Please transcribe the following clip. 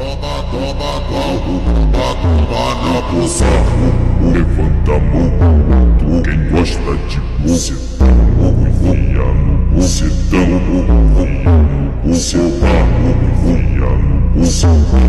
toma, toma, toma, toma na posição. Levanta a mão, quem gosta de bucetão, enfia no bucetão, enfia no bucetão, enfia no bucetão.